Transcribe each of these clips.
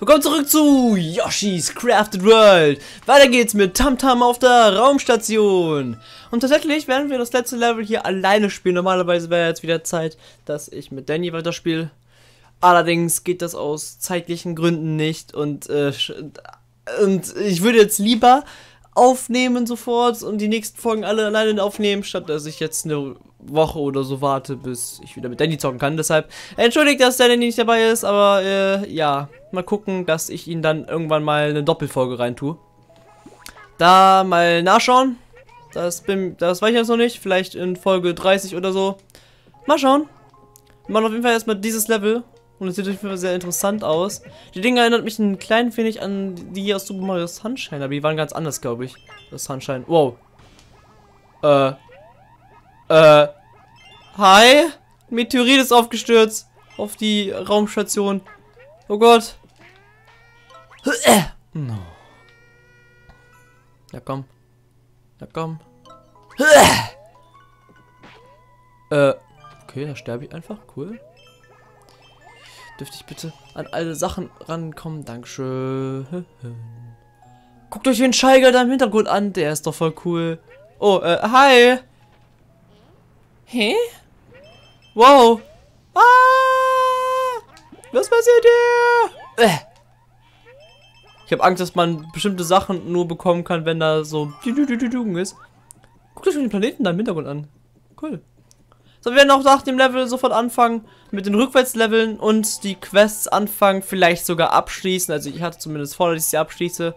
Willkommen zurück zu Yoshi's Crafted World. Weiter geht's mit Tamtam auf der Raumstation. Und tatsächlich werden wir das letzte Level hier alleine spielen. Normalerweise wäre jetzt wieder Zeit, dass ich mit Danny weiterspiele. Allerdings geht das aus zeitlichen Gründen nicht. Und, äh, und ich würde jetzt lieber aufnehmen sofort und die nächsten Folgen alle alleine aufnehmen, statt dass ich jetzt eine Woche oder so warte, bis ich wieder mit Danny zocken kann. Deshalb entschuldigt, dass Danny nicht dabei ist, aber äh, ja, mal gucken, dass ich ihn dann irgendwann mal eine Doppelfolge rein tue. Da mal nachschauen. Das, bin, das weiß ich jetzt noch nicht. Vielleicht in Folge 30 oder so. Mal schauen. Wir machen auf jeden Fall erstmal dieses Level. Und es sieht auf jeden Fall sehr interessant aus. Die Dinge erinnert mich ein klein wenig an die aus Super Mario Sunshine, aber die waren ganz anders, glaube ich. Das Sunshine. Wow. Äh. Äh. Hi? Meteorit ist aufgestürzt. Auf die Raumstation. Oh Gott. No. Ja, komm. Ja, komm. Äh. Okay, da sterbe ich einfach. Cool. Dürfte ich bitte an alle Sachen rankommen? Dankeschön. Guckt euch den Scheiger da im Hintergrund an. Der ist doch voll cool. Oh, äh, hi. Hä? Wow. Ah! Was passiert hier? Äh. Ich habe Angst, dass man bestimmte Sachen nur bekommen kann, wenn da so ist. Guckt euch den Planeten da im Hintergrund an. Cool. So, wir werden auch nach dem Level sofort anfangen mit den Rückwärtsleveln und die Quests anfangen, vielleicht sogar abschließen. Also ich hatte zumindest vor, dass ich sie abschließe.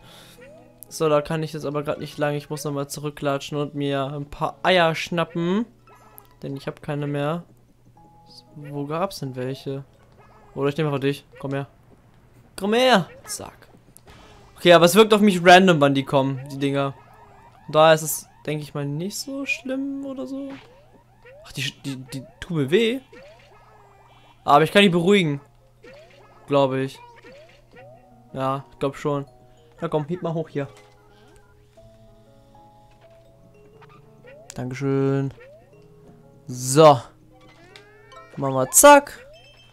So, da kann ich jetzt aber gerade nicht lang. Ich muss nochmal zurückklatschen und mir ein paar Eier schnappen. Denn ich habe keine mehr. Wo gab's denn welche? Oder ich nehme einfach dich. Komm her. Komm her. Zack. Okay, aber es wirkt auf mich random, wann die kommen, die Dinger. Da ist es, denke ich mal, nicht so schlimm oder so. Ach, die, die, die tun mir weh. Aber ich kann die beruhigen. Glaube ich. Ja, ich glaube schon. Na komm, heb mal hoch hier. Dankeschön. So. Machen wir zack.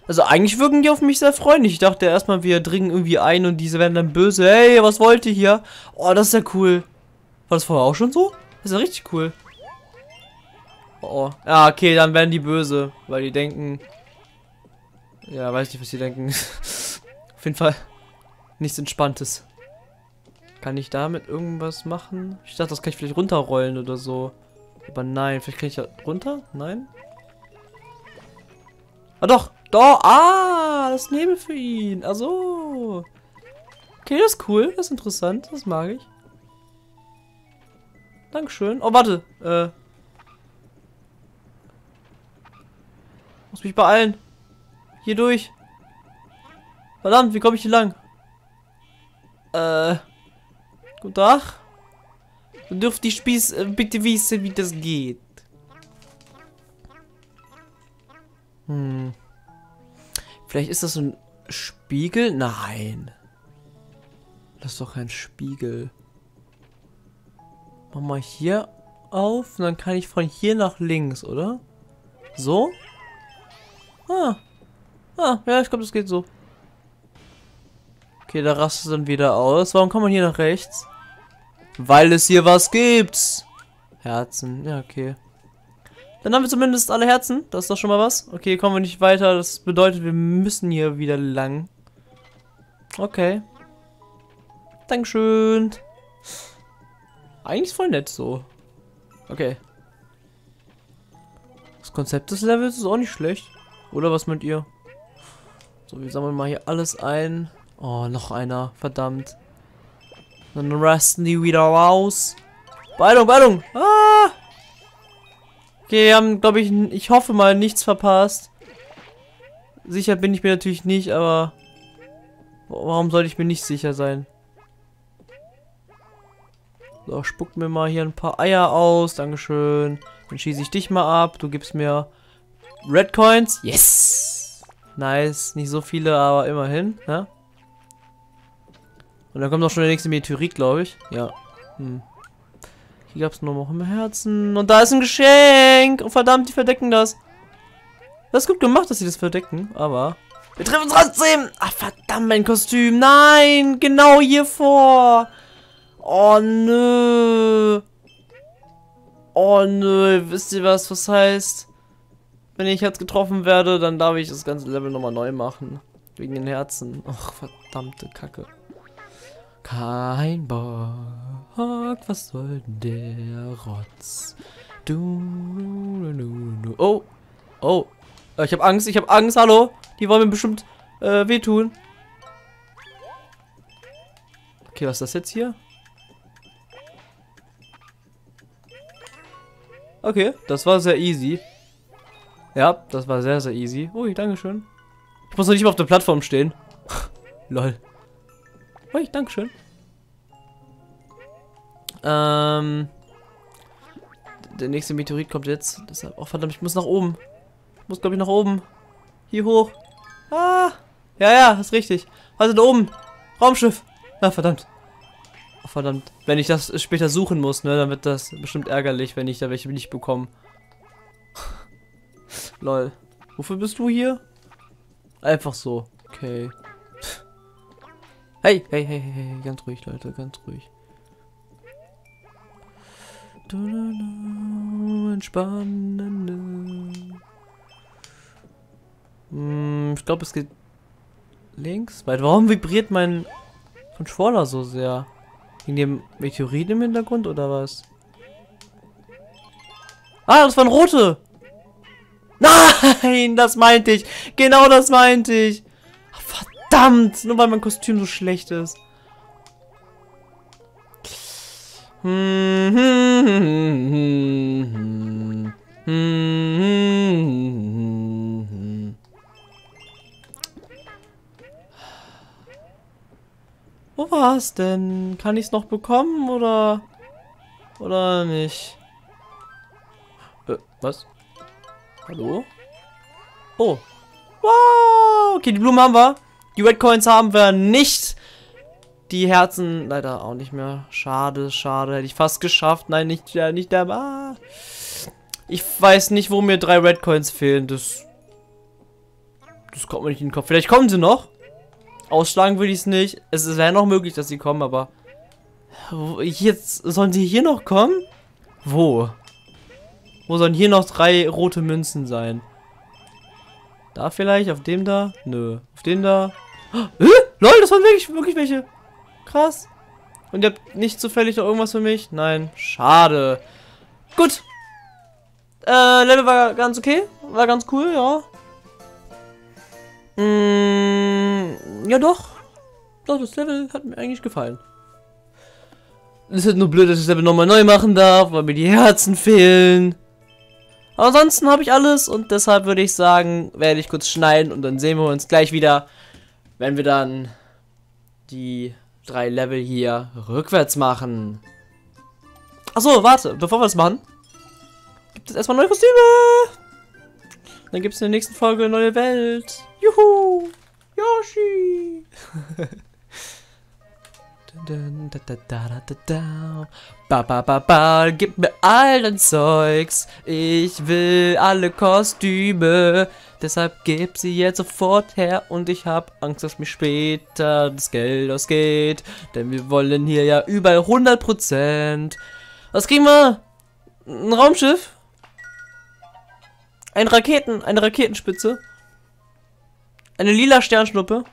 Also eigentlich wirken die auf mich sehr freundlich. Ich dachte erstmal, wir dringen irgendwie ein und diese werden dann böse. Hey, was wollt ihr hier? Oh, das ist ja cool. War das vorher auch schon so? Das ist ja richtig cool. Oh, ja, okay, dann werden die böse, weil die denken... Ja, weiß nicht, was die denken. Auf jeden Fall nichts Entspanntes. Kann ich damit irgendwas machen? Ich dachte, das kann ich vielleicht runterrollen oder so. Aber nein, vielleicht kann ich da runter? Nein? Ah doch, doch, ah, das Nebel für ihn. Also. Okay, das ist cool, das ist interessant, das mag ich. Dankeschön. Oh, warte, äh, Muss mich beeilen. Hier durch. Verdammt, wie komme ich hier lang? Äh. Guten Tag. Du dürft die Spieß äh, bitte wissen, wie das geht. Hm. Vielleicht ist das so ein Spiegel? Nein. Das ist doch kein Spiegel. Mach mal hier auf und dann kann ich von hier nach links, oder? So? Ah. Ah, ja, ich glaube, das geht so. Okay, da rastet dann wieder aus. Warum kann man hier nach rechts? Weil es hier was gibt. Herzen. Ja, okay. Dann haben wir zumindest alle Herzen. Das ist doch schon mal was. Okay, kommen wir nicht weiter. Das bedeutet, wir müssen hier wieder lang. Okay. Dankeschön. Eigentlich voll nett so. Okay. Das Konzept des Levels ist auch nicht schlecht. Oder was meint ihr? So, wir sammeln mal hier alles ein. Oh, noch einer. Verdammt. Dann rasten die wieder raus. Beidung, Beidung. Ah! Okay, wir haben, glaube ich, ich hoffe mal nichts verpasst. Sicher bin ich mir natürlich nicht, aber warum sollte ich mir nicht sicher sein? So, spuck mir mal hier ein paar Eier aus. Dankeschön. Dann schieße ich dich mal ab. Du gibst mir Red Coins. Yes. Nice. Nicht so viele, aber immerhin. Ja? Und dann kommt auch schon der nächste Meteorit, glaube ich. Ja. Hm. Hier gab es nur noch im Herzen. Und da ist ein Geschenk. Oh, verdammt, die verdecken das. Das ist gut gemacht, dass sie das verdecken. Aber Wir treffen uns trotzdem. Ach, verdammt, mein Kostüm. Nein, genau hier vor. Oh, nö. Oh, nö. Wisst ihr was, was heißt? Wenn ich jetzt getroffen werde, dann darf ich das ganze Level nochmal neu machen. Wegen den Herzen. Ach, verdammte Kacke. Kein Bock, was soll der Rotz? Du, du, du, du. Oh, oh, ich habe Angst, ich habe Angst, hallo? Die wollen mir bestimmt äh, wehtun. Okay, was ist das jetzt hier? Okay, das war sehr easy. Ja, das war sehr, sehr easy. Ui, dankeschön. Ich muss noch nicht mal auf der Plattform stehen. Lol. Ui, dankeschön. Ähm. Der nächste Meteorit kommt jetzt. Deshalb. Oh, verdammt, ich muss nach oben. Ich muss, glaube ich, nach oben. Hier hoch. Ah. Ja, ja, ist richtig. Also da oben. Raumschiff. Na, verdammt. Oh, verdammt. Wenn ich das später suchen muss, ne, dann wird das bestimmt ärgerlich, wenn ich da welche nicht bekomme. Lol. Wofür bist du hier? Einfach so. Okay. Hey, hey, hey, hey, ganz ruhig, Leute, ganz ruhig. Entspannende. Hm, ich glaube, es geht links. Weil warum vibriert mein Controller so sehr? Wegen dem Meteorit im Hintergrund oder was? Ah, das waren rote! Nein, das meinte ich. Genau das meinte ich. Verdammt, nur weil mein Kostüm so schlecht ist. Wo war's denn? Kann ich's noch bekommen oder oder nicht? Äh, was? Hallo? Oh. Wow. Okay, die Blumen haben wir. Die Red Coins haben wir nicht. Die Herzen leider auch nicht mehr. Schade, schade. Hätte ich fast geschafft. Nein, nicht der, nicht der. Ah. Ich weiß nicht, wo mir drei Red Coins fehlen. Das. Das kommt mir nicht in den Kopf. Vielleicht kommen sie noch. Ausschlagen würde ich es nicht. Es wäre noch möglich, dass sie kommen, aber. Jetzt sollen sie hier noch kommen? Wo? Wo sollen hier noch drei rote Münzen sein? Da vielleicht? Auf dem da? Nö. Auf dem da? Äh? Lol, das waren wirklich, wirklich welche. Krass. Und ihr habt nicht zufällig noch irgendwas für mich? Nein. Schade. Gut. Äh, Level war ganz okay. War ganz cool, ja. Mm, ja doch. Doch, das Level hat mir eigentlich gefallen. Es ist halt nur blöd, dass ich das Level nochmal neu machen darf, weil mir die Herzen fehlen. Aber ansonsten habe ich alles und deshalb würde ich sagen, werde ich kurz schneiden und dann sehen wir uns gleich wieder, wenn wir dann die drei Level hier rückwärts machen. Achso, warte, bevor wir das machen, gibt es erstmal neue Kostüme. Dann gibt es in der nächsten Folge eine neue Welt. Juhu! Yoshi! Ba, ba, ba, ba, gib mir all dein Zeugs. Ich will alle Kostüme. Deshalb gib sie jetzt sofort her. Und ich hab Angst, dass mir später das Geld ausgeht. Denn wir wollen hier ja überall 100%. Was kriegen wir? Ein Raumschiff? Ein Raketen, eine Raketenspitze? Eine lila Sternschnuppe?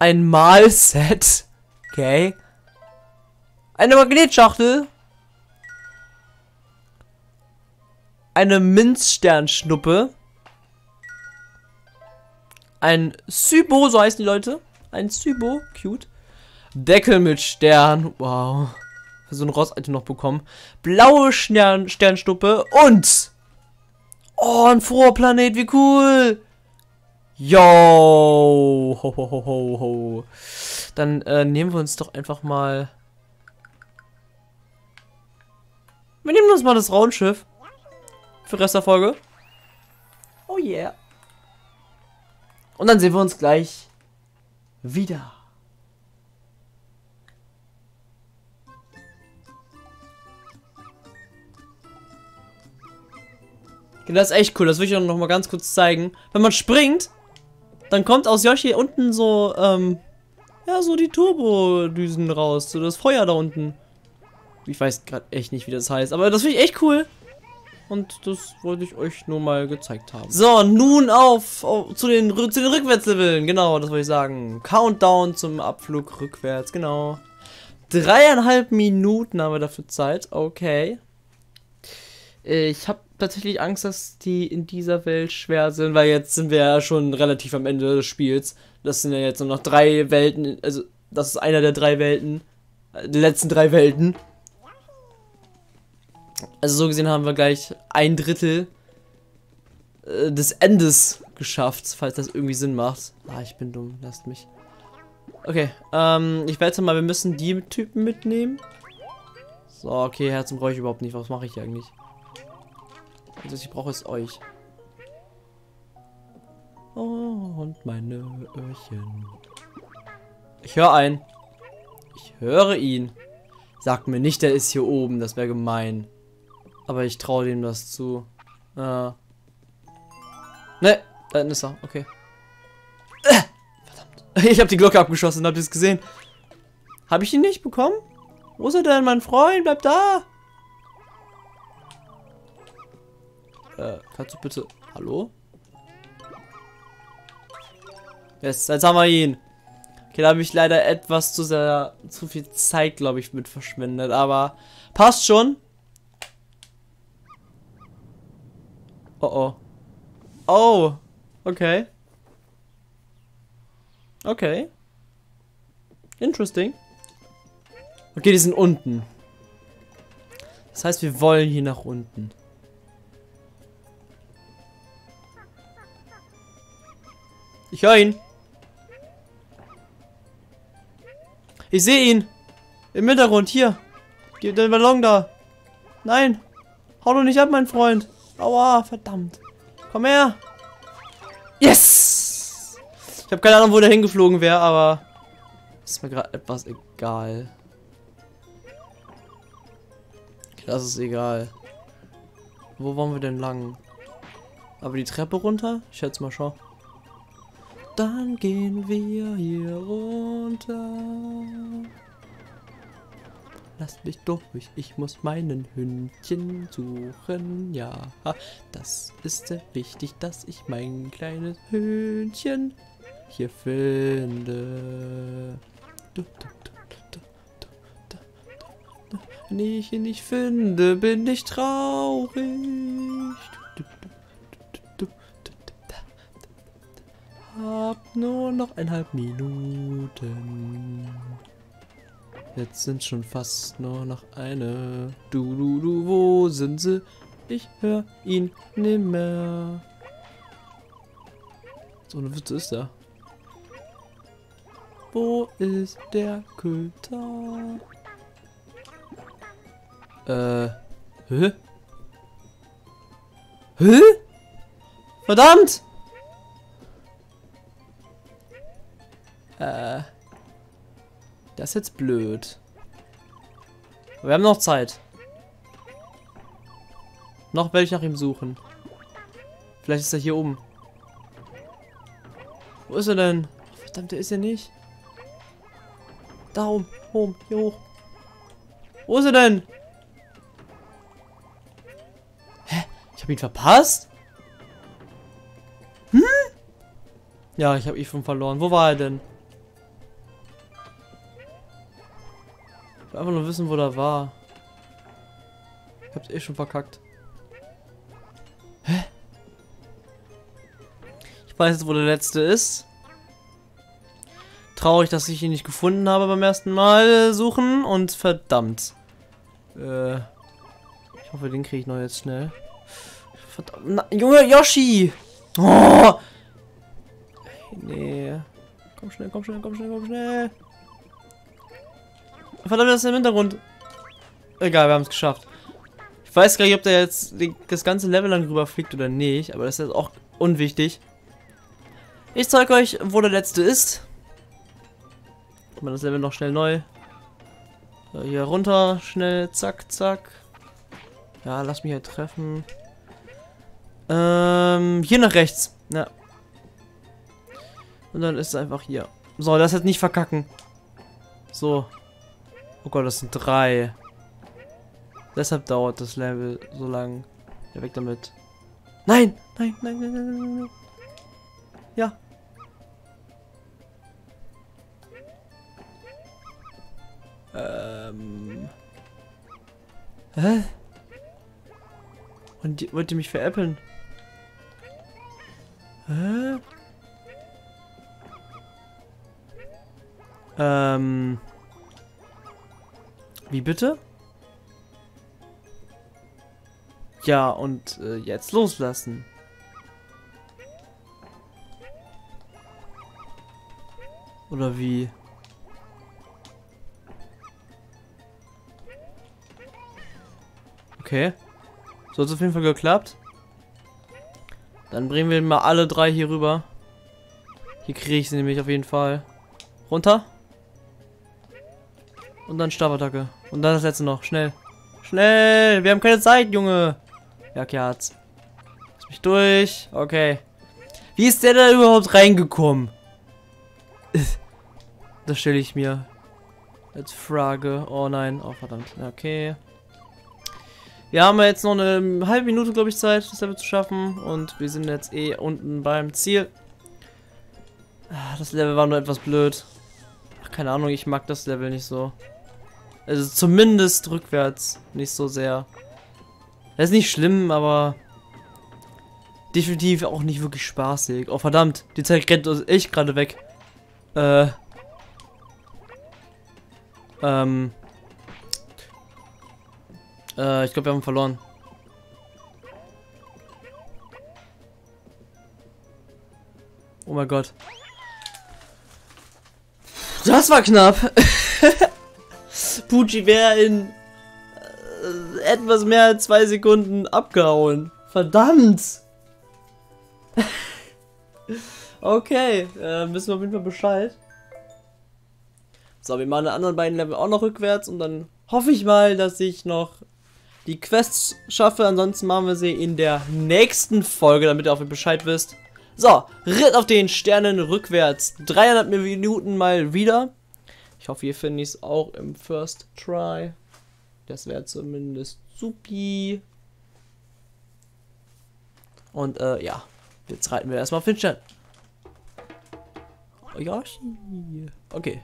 Ein Malset. Okay. Eine Magnetschachtel. Eine Minzsternschnuppe. Ein Sybo, so heißen die Leute. Ein Sybo, cute. Deckel mit Stern. Wow. So ein Rost-Item noch bekommen. Blaue Stern Sternschnuppe und. Oh, ein froher Planet, wie cool. Yo! Ho, ho, ho, ho, ho. Dann äh, nehmen wir uns doch einfach mal... Wir nehmen uns mal das Raumschiff. Für Rest der Folge. Oh yeah. Und dann sehen wir uns gleich wieder. Das ist echt cool, das will ich auch noch mal ganz kurz zeigen. Wenn man springt, dann kommt aus Yoshi unten so, ähm, ja, so die Turbodüsen raus, so das Feuer da unten. Ich weiß gerade echt nicht, wie das heißt, aber das finde ich echt cool. Und das wollte ich euch nur mal gezeigt haben. So, nun auf, auf zu den, zu den Rückwärtsleveln. Genau, das wollte ich sagen. Countdown zum Abflug rückwärts, genau. Dreieinhalb Minuten haben wir dafür Zeit. Okay. Ich habe tatsächlich Angst, dass die in dieser Welt schwer sind, weil jetzt sind wir ja schon relativ am Ende des Spiels. Das sind ja jetzt nur noch drei Welten. Also, das ist einer der drei Welten. Äh, die letzten drei Welten. Also so gesehen haben wir gleich ein Drittel äh, des Endes geschafft, falls das irgendwie Sinn macht. Ah, ich bin dumm, lasst mich. Okay, ähm, ich werde mal, wir müssen die Typen mitnehmen. So, okay, Herzen brauche ich überhaupt nicht. Was mache ich hier eigentlich? Also ich brauche es euch. Oh, und meine Öhrchen. Ich höre einen. Ich höre ihn. Sagt mir nicht, der ist hier oben. Das wäre gemein. Aber ich traue dem das zu. Äh. Ne, da ist er. Okay. Äh, verdammt. Ich habe die Glocke abgeschossen. Habt ihr es gesehen? Habe ich ihn nicht bekommen? Wo ist er denn, mein Freund? Bleib da. Äh, kannst du bitte... Hallo? Yes, jetzt haben wir ihn. Okay, da habe ich leider etwas zu sehr... zu viel Zeit, glaube ich, mit verschwendet. Aber passt schon. Oh oh. Oh. Okay. Okay. Interesting. Okay, die sind unten. Das heißt, wir wollen hier nach unten. Ich höre ihn. Ich sehe ihn. Im Hintergrund, hier. Den Ballon da. Nein. Hau doch nicht ab, mein Freund. Aua, verdammt. Komm her. Yes! Ich habe keine Ahnung, wo der hingeflogen wäre, aber ist mir gerade etwas egal. Das ist egal. Wo wollen wir denn lang? Aber die Treppe runter? Ich schätze mal schon. Dann gehen wir hier runter. Lasst mich durch, ich muss meinen Hündchen suchen. Ja, das ist sehr wichtig, dass ich mein kleines Hündchen hier finde. Wenn ich ihn nicht finde, bin ich traurig. Hab nur noch eineinhalb Minuten. Jetzt sind schon fast nur noch eine. Du, du, du, wo sind sie? Ich höre ihn nimmer. So eine Witze ist da. Wo ist der Köter? Äh. Hä? Hä? Verdammt! Äh. Das ist jetzt blöd. wir haben noch Zeit. Noch werde ich nach ihm suchen. Vielleicht ist er hier oben. Wo ist er denn? Verdammt, der ist er nicht. Da oben, oben, hier hoch. Wo ist er denn? Hä? Ich habe ihn verpasst? Hm? Ja, ich habe ihn verloren. Wo war er denn? Will einfach nur wissen, wo der war. Ich hab's eh schon verkackt. Hä? Ich weiß jetzt, wo der letzte ist. Traurig, dass ich ihn nicht gefunden habe beim ersten Mal suchen. Und verdammt. Äh, ich hoffe, den kriege ich noch jetzt schnell. Verdammt. Na, Junge, Yoshi! Oh! Nee. Komm schnell, komm schnell, komm schnell, komm schnell. Verdammt, das ist im Hintergrund. Egal, wir haben es geschafft. Ich weiß gar nicht, ob der jetzt das ganze Level lang rüberfliegt oder nicht, aber das ist auch unwichtig. Ich zeige euch, wo der letzte ist. Mal das Level noch schnell neu. Hier runter, schnell, zack, zack. Ja, lass mich hier treffen. Ähm, hier nach rechts. Ja. Und dann ist es einfach hier. So, das jetzt nicht verkacken. So. Oh Gott, das sind drei. Deshalb dauert das Level so lang. Ja, weg damit. Nein! Nein, nein, nein, nein, nein, nein. Ja. Ähm. Hä? Und die, wollt ihr mich veräppeln? Hä? Ähm. Wie bitte? Ja, und äh, jetzt loslassen. Oder wie? Okay. So hat es auf jeden Fall geklappt. Dann bringen wir mal alle drei hier rüber. Hier kriege ich sie nämlich auf jeden Fall. Runter. Und dann Stabattacke. Und dann das letzte noch. Schnell. Schnell. Wir haben keine Zeit, Junge. Ja, Kerz. Lass mich durch. Okay. Wie ist der da überhaupt reingekommen? Das stelle ich mir als Frage. Oh nein. Oh verdammt. Okay. Wir haben jetzt noch eine halbe Minute, glaube ich, Zeit, das Level zu schaffen. Und wir sind jetzt eh unten beim Ziel. Ah, das Level war nur etwas blöd. Ach, keine Ahnung, ich mag das Level nicht so. Also zumindest rückwärts nicht so sehr. Das ist nicht schlimm, aber definitiv auch nicht wirklich spaßig. Oh verdammt, die Zeit rennt uns echt gerade weg. Äh. Ähm. Äh, ich glaube, wir haben verloren. Oh mein Gott. Das war knapp. Pucci wäre in äh, etwas mehr als zwei Sekunden abgehauen. Verdammt. okay, äh, wissen wir auf jeden Fall Bescheid. So, wir machen die anderen beiden Level auch noch rückwärts und dann hoffe ich mal, dass ich noch die Quests schaffe. Ansonsten machen wir sie in der nächsten Folge, damit ihr auch Bescheid wisst. So, Ritt auf den Sternen rückwärts. 300 Minuten mal wieder. Ich hoffe, ihr findet es auch im First Try. Das wäre zumindest supi. Und äh, ja, jetzt reiten wir erstmal auf den Stern. Yoshi. Okay.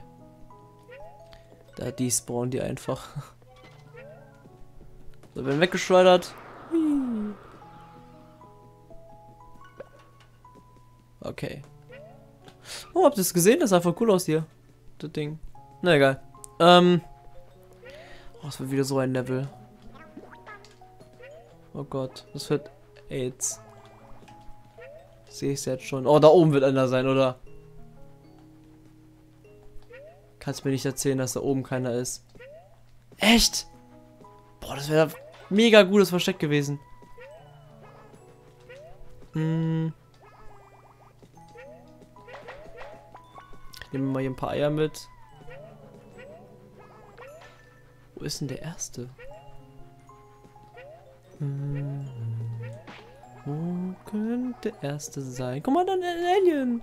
Da despawnen die einfach. So, werden weggeschleudert. Okay. Oh, habt ihr es gesehen? Das sah voll cool aus hier. Das Ding. Na egal. Ähm. Oh, es wird wieder so ein Level. Oh Gott, das wird AIDS. Sehe ich es jetzt schon. Oh, da oben wird einer sein, oder? Kannst mir nicht erzählen, dass da oben keiner ist. Echt? Boah, das wäre mega gutes Versteck gewesen. Hm. Ich nehme mal hier ein paar Eier mit. Wo ist denn der erste? Hm. Wo könnte der erste sein? Guck mal, dann ein Alien.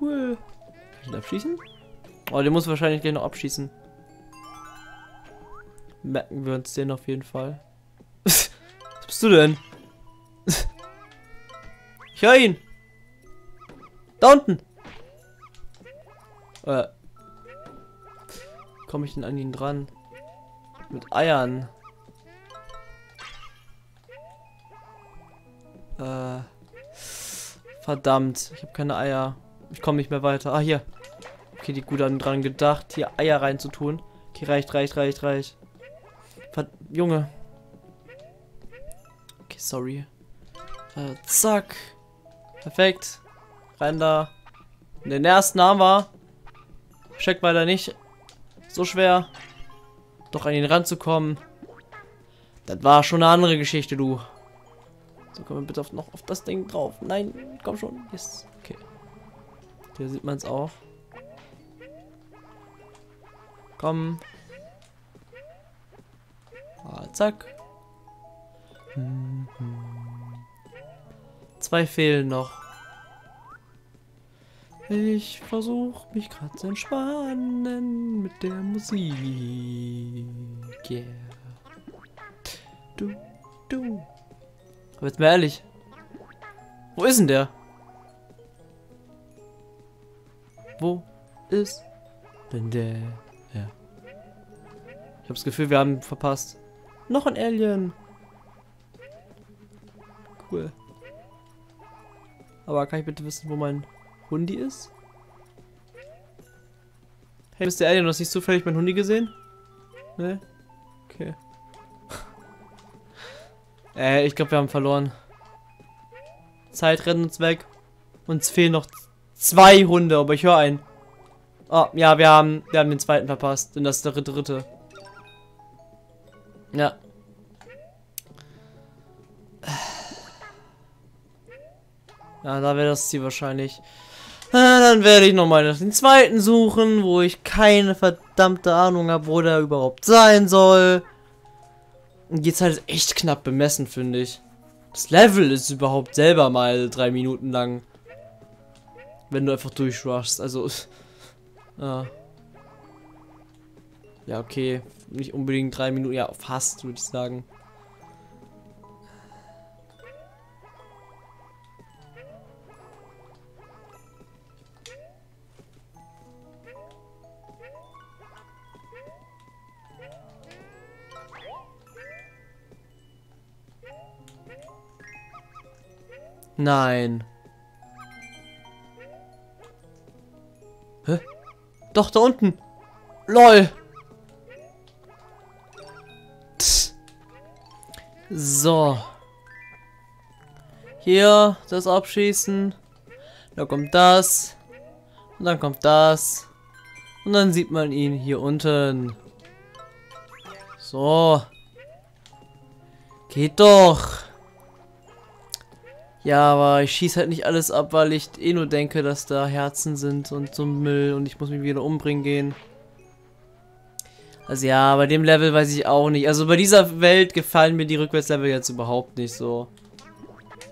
Cool. Kann ich ihn abschießen? Oh, den muss wahrscheinlich gleich noch abschießen. Merken wir uns den auf jeden Fall. Was bist du denn? Ich höre ihn. Da unten. Äh. Komme ich denn an ihn dran? Mit Eiern. Äh. Verdammt. Ich habe keine Eier. Ich komme nicht mehr weiter. Ah, hier. Okay, die gut dran gedacht, hier Eier reinzutun. Okay, reicht, reicht, reicht, reicht. Verd Junge. Okay, sorry. Äh, zack. Perfekt. Rein da. Den ersten haben wir. Check weiter nicht. So schwer. Doch an ihn ranzukommen. Das war schon eine andere Geschichte, du. So, kommen wir bitte auf, noch auf das Ding drauf. Nein, komm schon. Yes. Okay. Hier sieht man es auch. Komm. Ah, zack. Zwei fehlen noch. Ich versuche mich gerade zu entspannen mit der Musik. Yeah. Du, du. Aber jetzt mal ehrlich. Wo ist denn der? Wo ist denn der? Ja. Ich habe das Gefühl, wir haben verpasst. Noch ein Alien. Cool. Aber kann ich bitte wissen, wo mein Hundi ist? Hey, Mr. Alien, du hast nicht zufällig mein Hundi gesehen? Ne? Okay. äh, ich glaube, wir haben verloren. Zeit rennt uns weg. Uns fehlen noch zwei Hunde, aber ich höre einen. Oh, ja, wir haben, wir haben den zweiten verpasst. Denn das ist der dritte. Ja. Ja, da wäre das Ziel wahrscheinlich. Dann werde ich nochmal den zweiten suchen, wo ich keine verdammte Ahnung habe, wo der überhaupt sein soll. Und die Zeit ist echt knapp bemessen, finde ich. Das Level ist überhaupt selber mal drei Minuten lang. Wenn du einfach durchrushst. Also. Ja. Ja, okay. Nicht unbedingt drei Minuten. Ja, fast, würde ich sagen. Nein. Hä? Doch, da unten. LOL. So. Hier, das abschießen. Da kommt das. Und dann kommt das. Und dann sieht man ihn hier unten. So. Geht doch. Ja, aber ich schieße halt nicht alles ab, weil ich eh nur denke, dass da Herzen sind und so Müll und ich muss mich wieder umbringen gehen. Also ja, bei dem Level weiß ich auch nicht. Also bei dieser Welt gefallen mir die Rückwärtslevel jetzt überhaupt nicht so.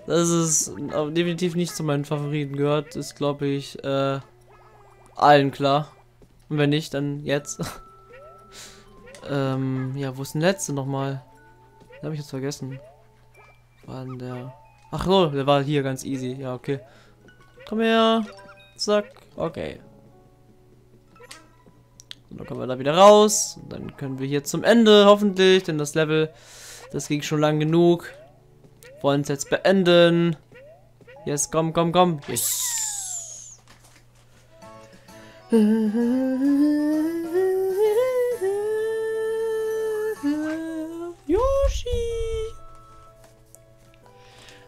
Das ist definitiv nicht zu meinen Favoriten gehört. Ist, glaube ich, äh, allen klar. Und wenn nicht, dann jetzt. ähm, ja, wo ist denn letzte nochmal? Den habe ich jetzt vergessen. War denn der... Ach so, der war hier ganz easy. Ja, okay. Komm her. Zack. Okay. Und dann kommen wir da wieder raus. Und dann können wir hier zum Ende, hoffentlich. Denn das Level, das ging schon lang genug. Wollen es jetzt beenden. Yes, komm, komm, komm. Yes.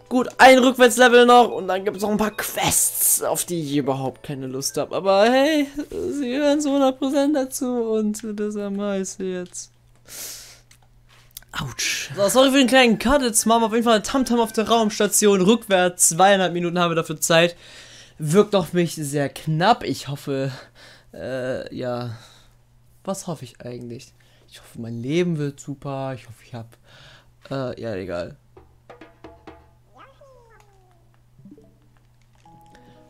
Gut, ein Rückwärtslevel noch und dann gibt es noch ein paar Quests, auf die ich überhaupt keine Lust habe. Aber hey, sie gehören zu 100% dazu und das am meisten jetzt. Autsch. So, sorry für den kleinen Cut. Jetzt machen wir auf jeden Fall Tamtam auf der Raumstation. Rückwärts. Zweieinhalb Minuten haben wir dafür Zeit. Wirkt auf mich sehr knapp. Ich hoffe, äh, ja. Was hoffe ich eigentlich? Ich hoffe, mein Leben wird super. Ich hoffe, ich habe, äh, ja, egal.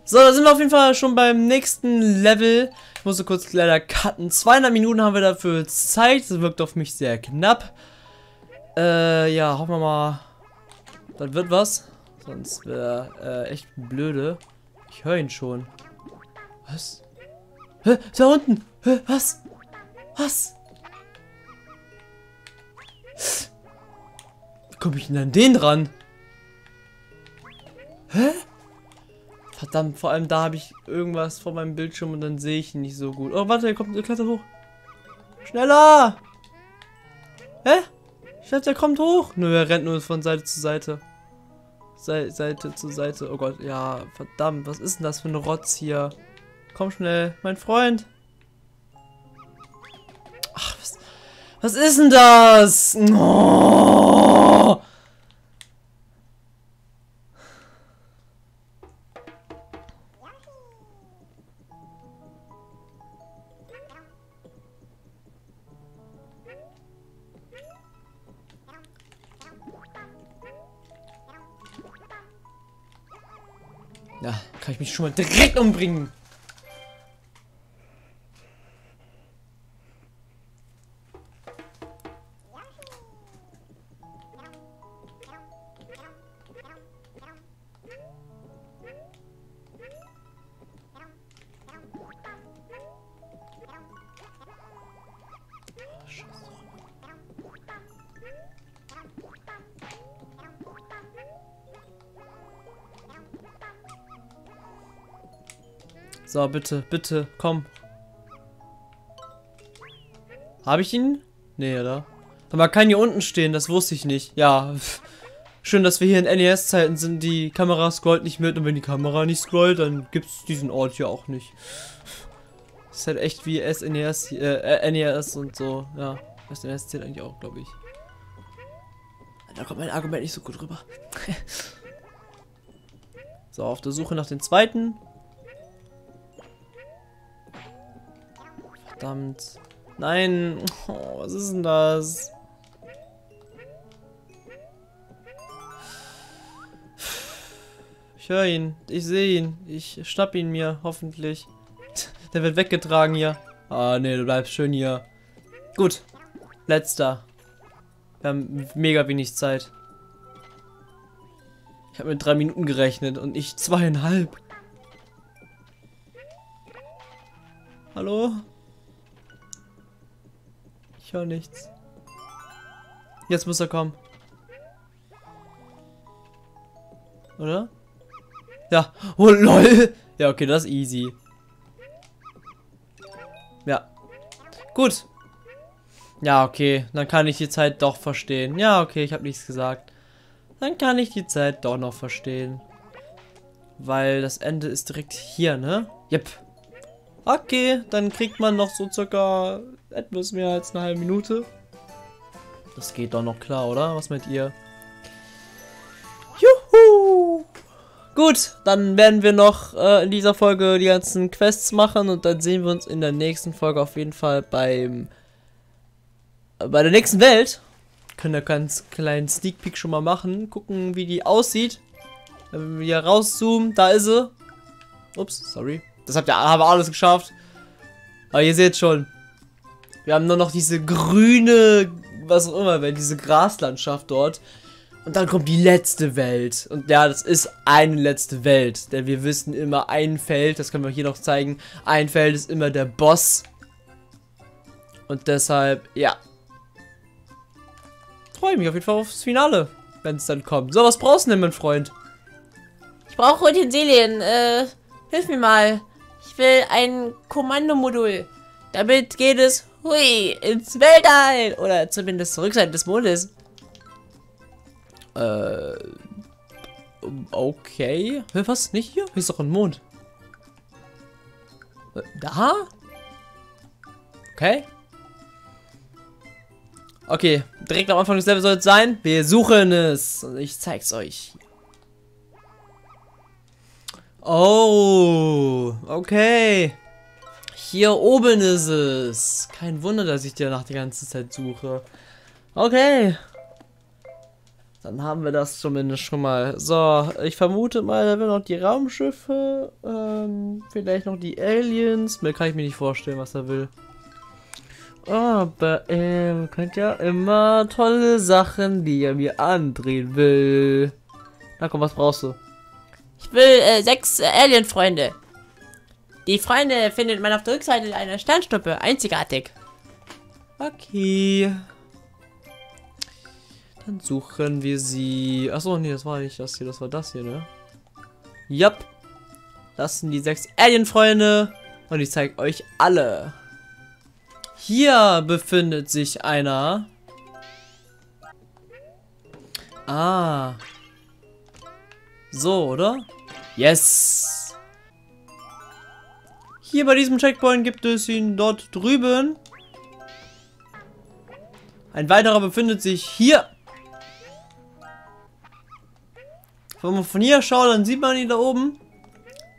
So, da sind wir auf jeden Fall schon beim nächsten Level. Ich musste kurz leider cutten. 200 Minuten haben wir dafür Zeit. Das wirkt auf mich sehr knapp. Äh, ja, hoffen wir mal. Das wird was. Sonst wäre äh, echt blöde. Ich höre ihn schon. Was? Hä? Da unten! Hä? Was? Was? Wie komme ich denn an den dran? Hä? Verdammt, vor allem da habe ich irgendwas vor meinem Bildschirm und dann sehe ich ihn nicht so gut. Oh, warte, er kommt, er klettert hoch. Schneller! Hä? Ich dachte, er kommt hoch. Nö, er rennt nur von Seite zu Seite. Se Seite zu Seite. Oh Gott, ja, verdammt. Was ist denn das für ein Rotz hier? Komm schnell, mein Freund. Ach, was, was ist denn das? Oh! Ja, kann ich mich schon mal direkt umbringen. So, bitte, bitte, komm. Habe ich ihn? Nee, oder? Aber man kann hier unten stehen, das wusste ich nicht. Ja, schön, dass wir hier in NES-Zeiten sind. Die Kamera scrollt nicht mit und wenn die Kamera nicht scrollt, dann gibt es diesen Ort hier auch nicht. Das ist halt echt wie SNES, äh, NES und so. Ja, SNES zählt eigentlich auch, glaube ich. Da kommt mein Argument nicht so gut rüber. so, auf der Suche nach dem zweiten. Verdammt. Nein. Oh, was ist denn das? Ich höre ihn. Ich sehe ihn. Ich schnapp ihn mir, hoffentlich. Der wird weggetragen hier. Ah, nee, du bleibst schön hier. Gut. Letzter. Wir haben mega wenig Zeit. Ich habe mit drei Minuten gerechnet und ich zweieinhalb. Hallo? Ich höre nichts. Jetzt muss er kommen. Oder? Ja. Oh, lol. Ja, okay, das ist easy. Ja. Gut. Ja, okay. Dann kann ich die Zeit doch verstehen. Ja, okay, ich habe nichts gesagt. Dann kann ich die Zeit doch noch verstehen. Weil das Ende ist direkt hier, ne? Yep. Okay, dann kriegt man noch so circa etwas mehr als eine halbe Minute. Das geht doch noch klar, oder? Was meint ihr? Juhu! Gut, dann werden wir noch äh, in dieser Folge die ganzen Quests machen und dann sehen wir uns in der nächsten Folge auf jeden Fall beim äh, bei der nächsten Welt. Können wir ganz kleinen Sneak Peek schon mal machen, gucken, wie die aussieht. Wenn wir hier rauszoomen, da ist sie. Ups, sorry. Das habt ihr aber alles geschafft. Aber ihr seht schon. Wir haben nur noch diese grüne, was auch immer, diese Graslandschaft dort. Und dann kommt die letzte Welt. Und ja, das ist eine letzte Welt. Denn wir wissen immer, ein Feld, das können wir hier noch zeigen, ein Feld ist immer der Boss. Und deshalb, ja. Freue mich auf jeden Fall aufs Finale, wenn es dann kommt. So, was brauchst du denn, mein Freund? Ich brauche Utensilien. Äh, hilf mir mal. Ich will ein Kommandomodul. Damit geht es, hui, ins Weltall. Oder zumindest zur Rückseite des Mondes. Äh, okay. Was? Nicht hier? Hier ist doch ein Mond. Äh, da? Okay. Okay, direkt am Anfang des Levels soll es sein. Wir suchen es. Und ich zeig's euch. Oh, okay. Hier oben ist es. Kein Wunder, dass ich dir nach der ganzen Zeit suche. Okay. Dann haben wir das zumindest schon mal. So, ich vermute mal, da werden noch die Raumschiffe. Ähm, vielleicht noch die Aliens. Mehr kann ich mir nicht vorstellen, was er will. Aber er könnt ja immer tolle Sachen, die er mir andrehen will. Na komm, was brauchst du? Ich will äh, sechs äh, Alien-Freunde. Die Freunde findet man auf der Rückseite einer Sternstuppe. Einzigartig. Okay. Dann suchen wir sie. Achso, nee, das war nicht das hier. Das war das hier, ne? Jupp. Das sind die sechs Alien-Freunde. Und ich zeige euch alle. Hier befindet sich einer. Ah. So, oder? Yes. Hier bei diesem Checkpoint gibt es ihn dort drüben. Ein weiterer befindet sich hier. Wenn man von hier schaut, dann sieht man ihn da oben.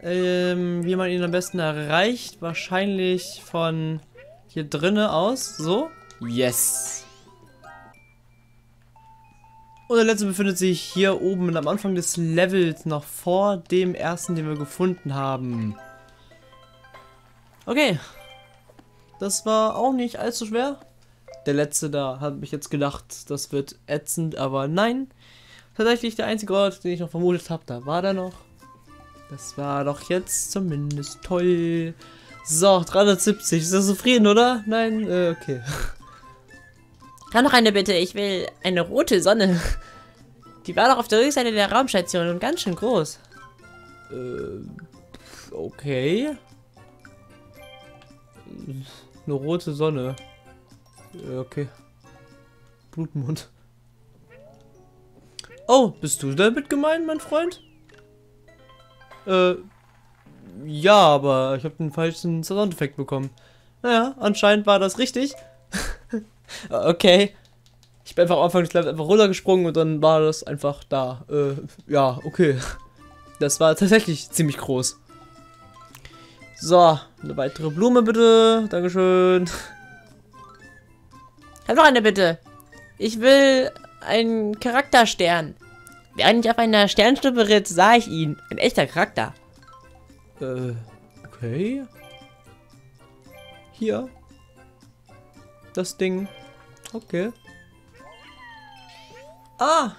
Ähm, wie man ihn am besten erreicht. Wahrscheinlich von hier drinnen aus. So. Yes. Und der letzte befindet sich hier oben am Anfang des Levels, noch vor dem ersten, den wir gefunden haben. Okay. Das war auch nicht allzu schwer. Der letzte da habe ich jetzt gedacht, das wird ätzend, aber nein. Tatsächlich der einzige Ort, den ich noch vermutet habe, da war da noch. Das war doch jetzt zumindest toll. So, 370. Ist das zufrieden, oder? Nein? Äh, okay. Kann noch eine bitte. Ich will eine rote Sonne. Die war doch auf der Rückseite der Raumstation und ganz schön groß. Äh, okay. Eine rote Sonne. Okay. Blutmond. Oh, bist du damit gemeint, mein Freund? Äh, ja, aber ich habe den falschen Soundeffekt bekommen. Naja, anscheinend war das richtig. okay. Ich bin einfach am Anfang des Levels einfach runtergesprungen und dann war das einfach da. Äh, ja, okay. Das war tatsächlich ziemlich groß. So, eine weitere Blume bitte. Dankeschön. Hab noch eine bitte. Ich will einen Charakterstern. Während ich auf einer Sternstufe ritt, sah ich ihn. Ein echter Charakter. Äh, okay. Hier. Das Ding. Okay. Ah!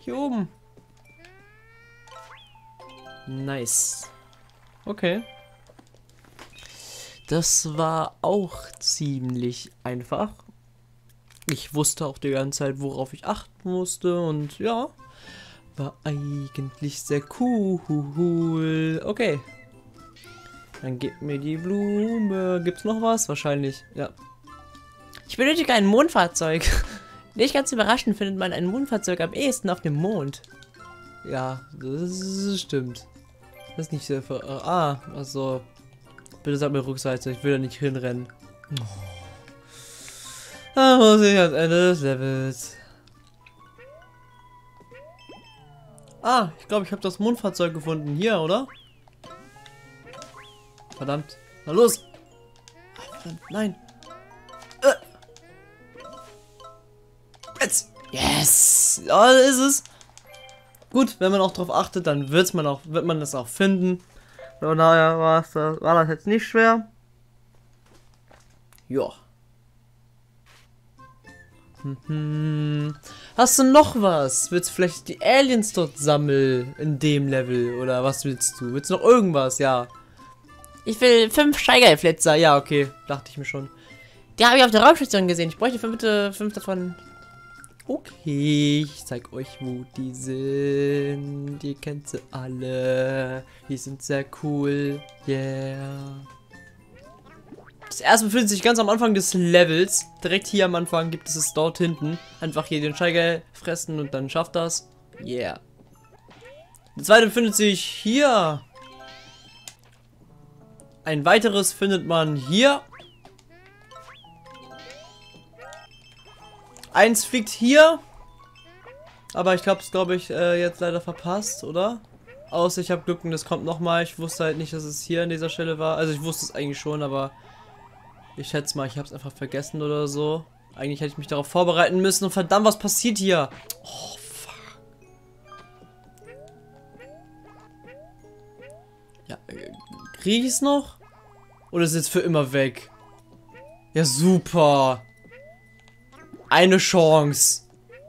Hier oben. Nice. Okay. Das war auch ziemlich einfach. Ich wusste auch die ganze Zeit, worauf ich achten musste und ja, war eigentlich sehr cool. Okay. Dann gib mir die Blume. Gibt's noch was? Wahrscheinlich, ja. Ich benötige ein Mondfahrzeug. Nicht ganz überraschend findet man ein Mondfahrzeug am ehesten auf dem Mond. Ja, das stimmt. Das ist nicht sehr ver... Ah, also... Bitte sag mir Rückseite, ich will da nicht hinrennen. Oh. Da muss ich ans Ende des Levels. Ah, ich glaube, ich habe das Mondfahrzeug gefunden. Hier, oder? Verdammt. Na los. Verdammt, nein. Äh. Jetzt. Yes. Ja, da ist es. Gut, wenn man auch darauf achtet, dann wird's man auch, wird man das auch finden. Von daher war, das, war das jetzt nicht schwer. Ja. Mhm. Hast du noch was? Willst du vielleicht die Aliens dort sammeln in dem Level? Oder was willst du? Willst du noch irgendwas? Ja. Ich will fünf Steigerflitzer. Ja, okay. Dachte ich mir schon. Die habe ich auf der Raumstation gesehen. Ich bräuchte fünf, bitte fünf davon. Okay, ich zeig euch, wo die sind. Ihr kennt sie alle. Die sind sehr cool. Yeah. Das erste befindet sich ganz am Anfang des Levels. Direkt hier am Anfang gibt es es dort hinten. Einfach hier den Steiger fressen und dann schafft das. Yeah. Der zweite befindet sich hier. Ein weiteres findet man hier. Eins fliegt hier. Aber ich glaube, es glaube ich äh, jetzt leider verpasst, oder? Außer ich habe Glück und es kommt nochmal. Ich wusste halt nicht, dass es hier an dieser Stelle war. Also ich wusste es eigentlich schon, aber ich schätze mal, ich habe es einfach vergessen oder so. Eigentlich hätte ich mich darauf vorbereiten müssen. Und verdammt, was passiert hier? Oh, fuck. Ja, äh, kriege ich es noch? Oder ist es jetzt für immer weg? Ja, super. Eine Chance.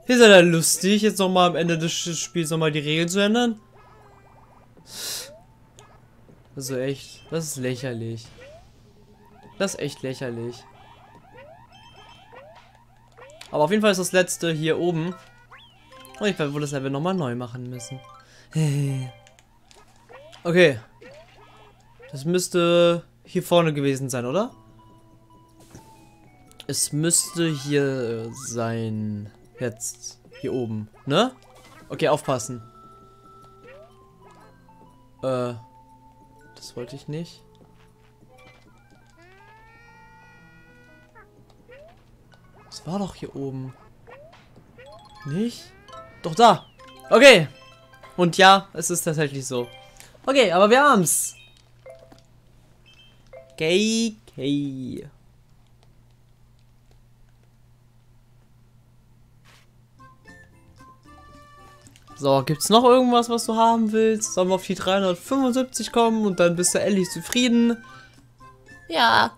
Ist ja lustig, jetzt nochmal am Ende des Spiels nochmal die Regeln zu ändern? Also echt, das ist lächerlich. Das ist echt lächerlich. Aber auf jeden Fall ist das letzte hier oben. Und ich werde wohl das Level nochmal neu machen müssen. okay. Das müsste hier vorne gewesen sein, oder? Es müsste hier sein. Jetzt. Hier oben. Ne? Okay, aufpassen. Äh. Das wollte ich nicht. Es war doch hier oben. Nicht? Doch da. Okay. Und ja, es ist tatsächlich so. Okay, aber wir haben's. Okay, okay. So, gibt's noch irgendwas, was du haben willst? Sollen wir auf die 375 kommen und dann bist du endlich zufrieden? Ja.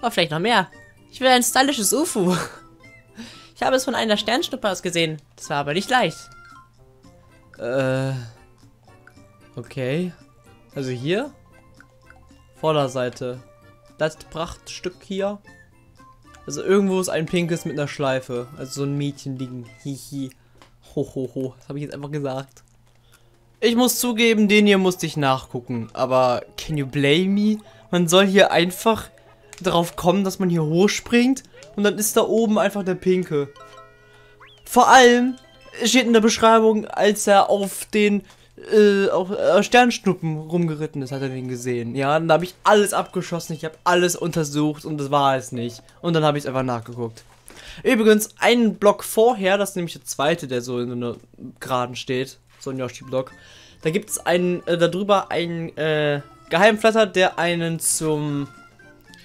Aber vielleicht noch mehr. Ich will ein stylisches UFO. Ich habe es von einer Sternschnuppe aus gesehen. Das war aber nicht leicht. Äh. Okay. Also hier? Vorderseite. Das Prachtstück hier. Also irgendwo ist ein pinkes mit einer Schleife. Also so ein Mädchen liegen. Hihi. Ho, ho, ho. Das habe ich jetzt einfach gesagt. Ich muss zugeben, den hier musste ich nachgucken. Aber can you blame me? Man soll hier einfach drauf kommen, dass man hier hochspringt. Und dann ist da oben einfach der Pinke. Vor allem steht in der Beschreibung, als er auf den äh, auf äh, Sternschnuppen rumgeritten ist, hat er den gesehen. Ja, dann habe ich alles abgeschossen, ich habe alles untersucht und das war es nicht. Und dann habe ich es einfach nachgeguckt. Übrigens, einen Block vorher, das ist nämlich der zweite, der so in einer Geraden steht, so ein Yoshi-Block, da gibt es einen, äh, darüber einen äh, Geheimflatter, der einen zum,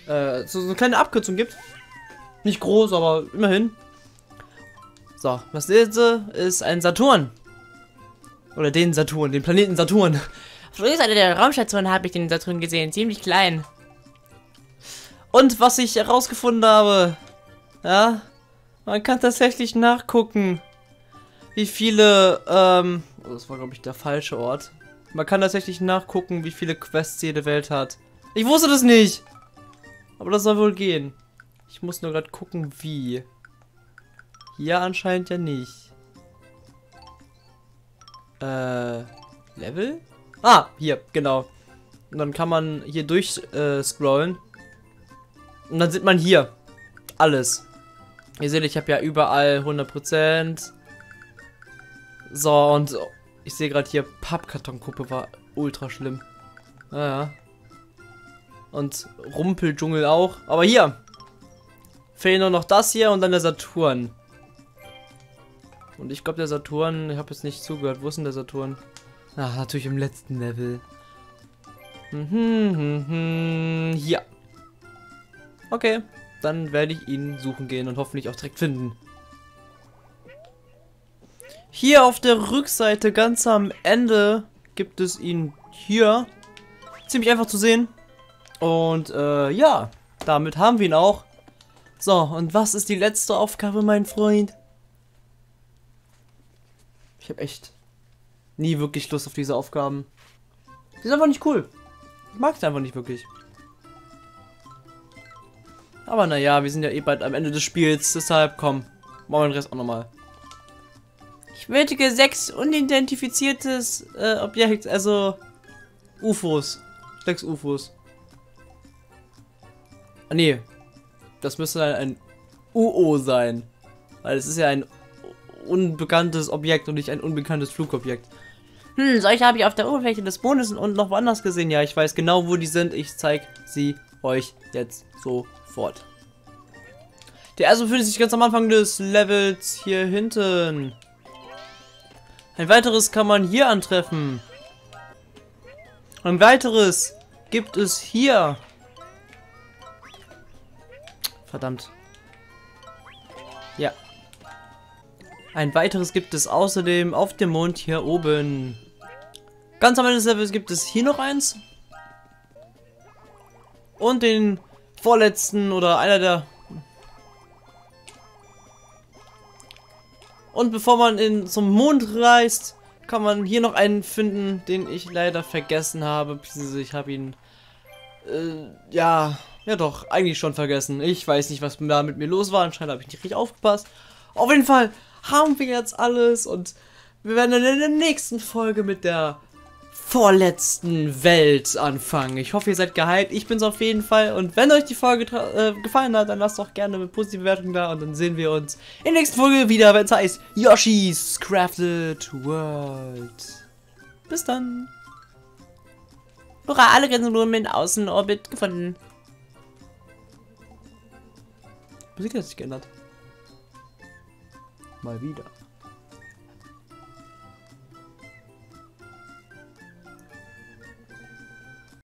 äh, so, so eine kleine Abkürzung gibt. Nicht groß, aber immerhin. So, was ist, ist ein Saturn. Oder den Saturn, den Planeten Saturn. Auf der Rückseite der Raumstation habe ich den Saturn gesehen. Ziemlich klein. Und was ich herausgefunden habe, ja, man kann tatsächlich nachgucken, wie viele, ähm, oh, das war glaube ich der falsche Ort. Man kann tatsächlich nachgucken, wie viele Quests jede Welt hat. Ich wusste das nicht. Aber das soll wohl gehen. Ich muss nur gerade gucken, wie. Hier anscheinend ja nicht. Äh, Level? Ah, hier, genau. Und dann kann man hier durch äh. Und dann sieht man hier alles. Ihr seht, ich habe ja überall 100%. So, und ich sehe gerade hier, Pappkartonkuppe war ultra schlimm. Naja. Und Rumpeldschungel auch. Aber hier. Fehlen nur noch das hier und dann der Saturn. Und ich glaube, der Saturn, ich habe jetzt nicht zugehört. Wo ist denn der Saturn? Ach, natürlich im letzten Level. Mhm, mhm, hier. Okay, dann werde ich ihn suchen gehen und hoffentlich auch direkt finden. Hier auf der Rückseite, ganz am Ende, gibt es ihn hier. Ziemlich einfach zu sehen. Und äh, ja, damit haben wir ihn auch. So, und was ist die letzte Aufgabe, mein Freund? Ich habe echt nie wirklich Lust auf diese Aufgaben. Die sind einfach nicht cool. Ich mag es einfach nicht wirklich. Aber naja, wir sind ja eh bald am Ende des Spiels, deshalb komm, machen wir den Rest auch nochmal. Ich benötige sechs unidentifiziertes äh, Objekt, also UFOs. Sechs UFOs. Ah nee, das müsste ein, ein UO sein. Weil es ist ja ein unbekanntes Objekt und nicht ein unbekanntes Flugobjekt. Hm, solche habe ich auf der Oberfläche des Mondes und noch woanders gesehen. Ja, ich weiß genau, wo die sind. Ich zeige sie euch jetzt sofort. Der erste befindet sich ganz am Anfang des Levels hier hinten. Ein weiteres kann man hier antreffen. Ein weiteres gibt es hier. Verdammt. Ja, ein weiteres gibt es außerdem auf dem Mond hier oben. Ganz am Ende des Levels gibt es hier noch eins. Und den vorletzten oder einer der... Und bevor man in, zum Mond reist, kann man hier noch einen finden, den ich leider vergessen habe. Ich habe ihn... Äh, ja, ja doch, eigentlich schon vergessen. Ich weiß nicht, was da mit mir los war. Anscheinend habe ich nicht richtig aufgepasst. Auf jeden Fall haben wir jetzt alles und wir werden dann in der nächsten Folge mit der vorletzten Welt anfangen. Ich hoffe, ihr seid gehypt. Ich bin's auf jeden Fall. Und wenn euch die Folge äh, gefallen hat, dann lasst doch gerne eine positive Bewertung da. Und dann sehen wir uns in der nächsten Folge wieder, wenn es heißt Yoshi's Crafted World. Bis dann. Hurra, alle Grenzen nur im Außenorbit gefunden. Musik hat sich geändert mal wieder.